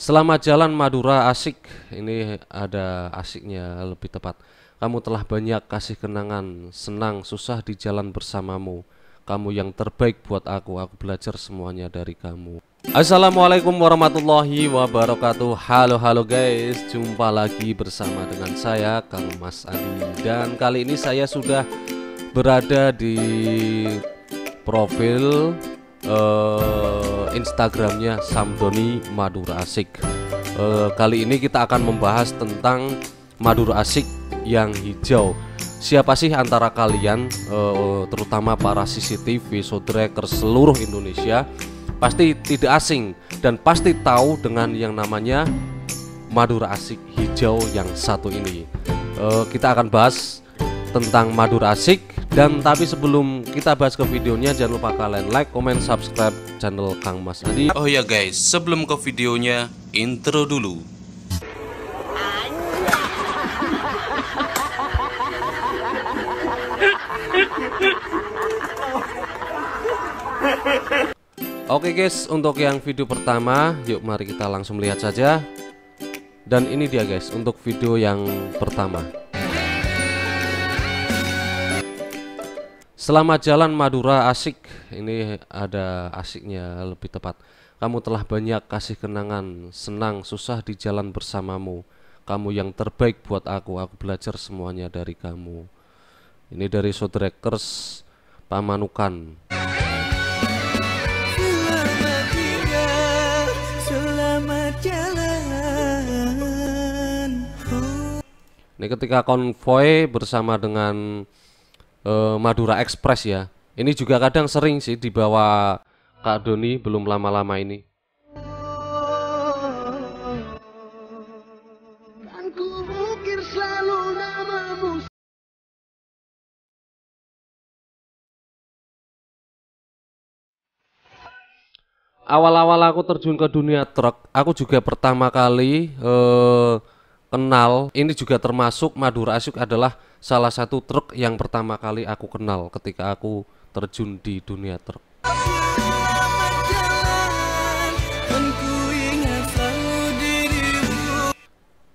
Selamat jalan Madura asik. Ini ada asiknya lebih tepat. Kamu telah banyak kasih kenangan, senang, susah di jalan bersamamu. Kamu yang terbaik buat aku. Aku belajar semuanya dari kamu. Assalamualaikum warahmatullahi wabarakatuh. Halo halo guys, jumpa lagi bersama dengan saya Kang Mas Adi dan kali ini saya sudah berada di profil uh, Instagramnya Samdoni Madura Asik. Uh, kali ini kita akan membahas tentang Madura Asik yang hijau. Siapa sih antara kalian, uh, terutama para CCTV, Sodraker seluruh Indonesia, pasti tidak asing dan pasti tahu dengan yang namanya Madura Asik hijau yang satu ini. Uh, kita akan bahas tentang Madura Asik dan tapi sebelum kita bahas ke videonya jangan lupa kalian like, comment, subscribe channel Kang Mas Adi. Oh ya guys, sebelum ke videonya, intro dulu. Oke guys, untuk yang video pertama, yuk mari kita langsung lihat saja. Dan ini dia guys, untuk video yang pertama. Selamat jalan Madura asik. Ini ada asiknya lebih tepat. Kamu telah banyak kasih kenangan, senang, susah di jalan bersamamu. Kamu yang terbaik buat aku. Aku belajar semuanya dari kamu. Ini dari Sodrekers Pamanukan. Selamat tinggal, selamat jalan. Ini ketika konvoy bersama dengan uh, Madura Express ya. Ini juga kadang sering sih dibawa Kak Doni belum lama-lama ini. Awal-awal aku terjun ke dunia truk, aku juga pertama kali uh, kenal. Ini juga termasuk Madura Asik adalah salah satu truk yang pertama kali aku kenal ketika aku terjun di dunia truk.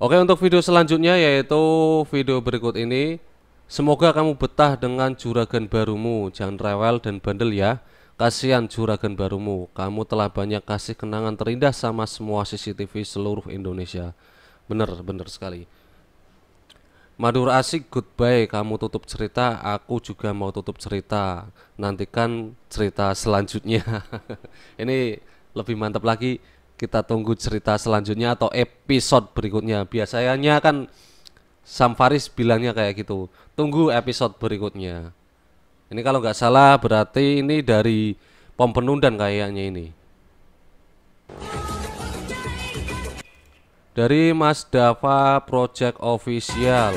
Oke untuk video selanjutnya yaitu video berikut ini. Semoga kamu betah dengan juragan barumu. Jangan rewel dan bandel ya. Kasihan juragan barumu. Kamu telah banyak kasih kenangan terindah sama semua CCTV seluruh Indonesia Bener, bener sekali. Madura asik goodbye. Kamu tutup cerita Aku juga mau tutup cerita. Nantikan cerita selanjutnya. Ini lebih mantap lagi. Kita tunggu cerita selanjutnya Atau episode berikutnya. Biasanya kan Sam Faris bilangnya kayak gitu. Tunggu episode berikutnya. Ini kalau nggak salah berarti ini dari Pom Penundan kayaknya ini Dari Mas Dava Project Official.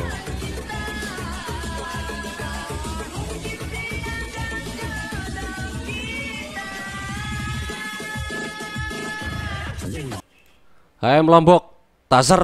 HM Lombok Taser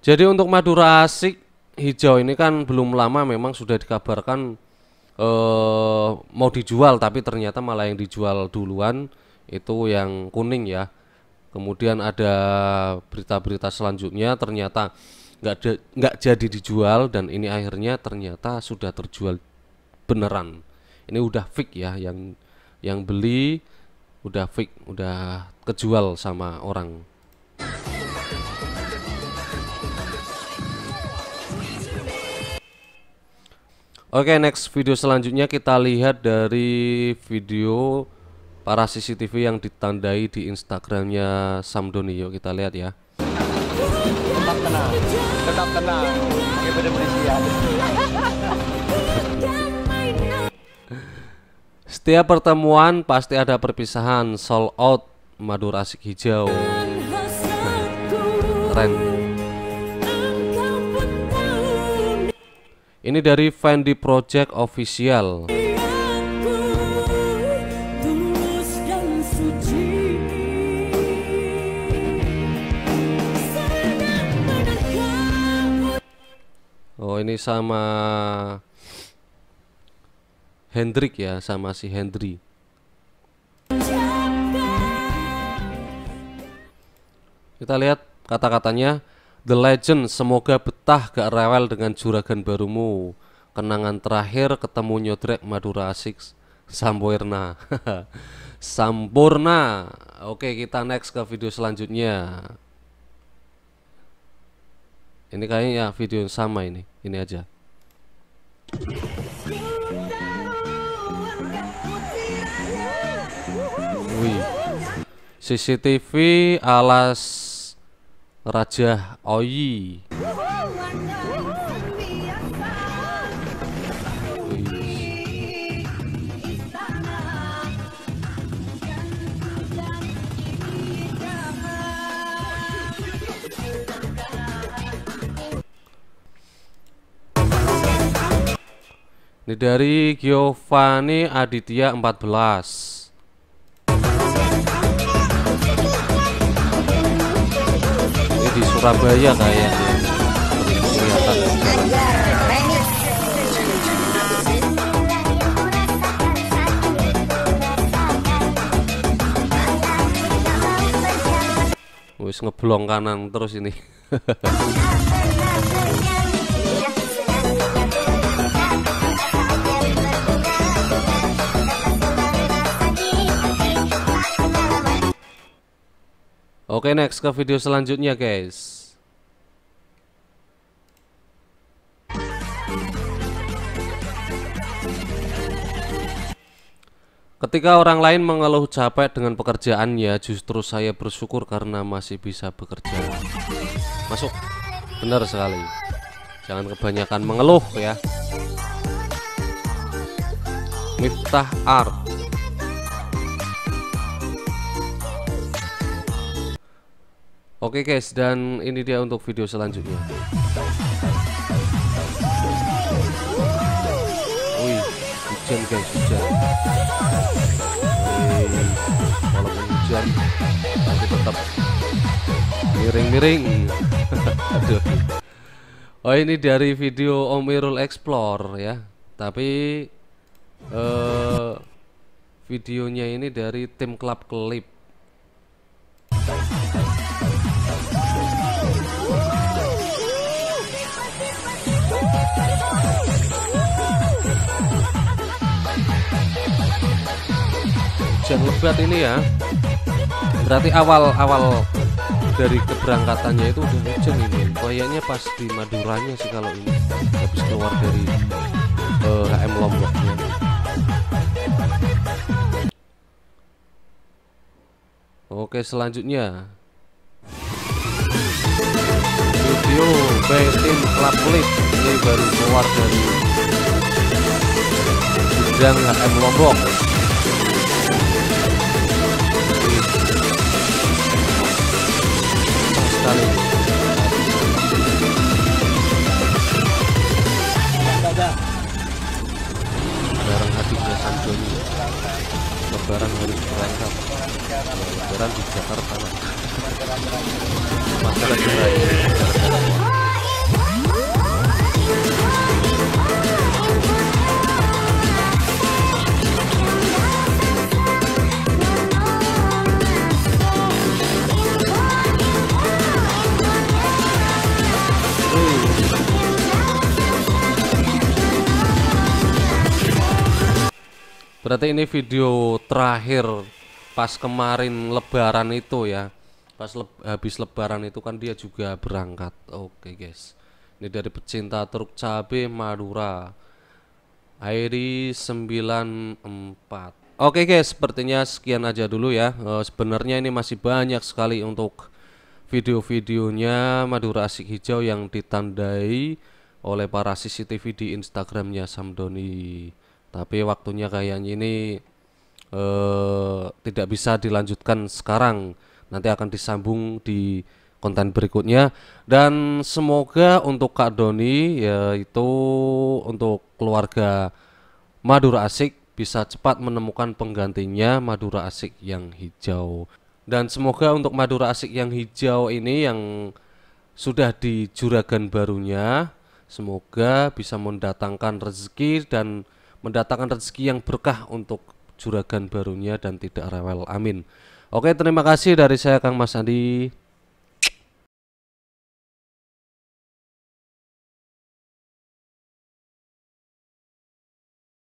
Jadi untuk Madura Asik hijau ini kan belum lama memang sudah dikabarkan eh mau dijual tapi ternyata malah yang dijual duluan itu yang kuning ya. Kemudian ada berita-berita selanjutnya ternyata nggak nggak jadi dijual dan ini akhirnya ternyata sudah terjual beneran. Ini udah fix ya yang yang beli udah fix, udah kejual sama orang. Oke, next video selanjutnya kita lihat dari video para CCTV yang ditandai di Instagramnya Samdoni. Yuk kita lihat ya. tetap tenang tetap tenang Setiap pertemuan pasti ada perpisahan, sold out, Madura Asik Hijau. Keren. Ini dari Fendi Project Official. Oh ini sama Hendrik ya sama si Hendri. Kita lihat kata-katanya. The Legend semoga betah gak rewel dengan juragan barumu. Kenangan terakhir ketemu nyodrek Madura Asik Sampurna. Sampurna. Oke kita next ke video selanjutnya. Ini kayaknya video yang sama ini. Ini aja. Wih. CCTV alas Raja Oyi. Ini dari Giovanni Aditya 14 di Surabaya kayaknya Kelihatan. Wis ngeblong kanan terus ini Oke next ke video selanjutnya guys. Ketika orang lain mengeluh capek dengan pekerjaannya Justru saya bersyukur karena masih bisa bekerja. Masuk. Benar sekali. Jangan kebanyakan mengeluh ya. Miftah Art Oke guys, dan ini dia untuk video selanjutnya. Wih, hujan guys, hujan. Walaupun hujan, tapi tetap miring-miring. Aduh. Oh ini dari video Om Irul Explore ya, tapi eh videonya ini dari tim Club Clip. Hujan lebat ini ya. Berarti awal-awal dari keberangkatannya itu udah hujan ini. Kayaknya pas di Maduranya sih kalau ini. Habis keluar dari eh, HM Lomboknya oke selanjutnya. Video Betin Club Clip ini baru keluar dari gudang HM Lombok Berarti ini video terakhir pas kemarin lebaran itu ya. Pas leb- habis lebaran itu kan dia juga berangkat. Oke, guys. Ini dari pecinta truk cabe Madura. Airi 94. Oke guys, sepertinya sekian aja dulu ya. Eh, sebenarnya ini masih banyak sekali untuk video-videonya Madura Asik Hijau yang ditandai oleh para CCTV di Instagramnya Samdoni. Tapi waktunya kayaknya ini eh, tidak bisa dilanjutkan sekarang. Nanti akan disambung di konten berikutnya dan semoga untuk Kak Doni yaitu untuk keluarga Madura Asik bisa cepat menemukan penggantinya Madura Asik yang hijau dan semoga untuk Madura Asik yang hijau ini yang sudah di juragan barunya Semoga bisa mendatangkan rezeki dan mendatangkan rezeki yang berkah untuk juragan barunya dan tidak rewel. Amin. Oke, terima kasih dari saya Kang Mas Andi.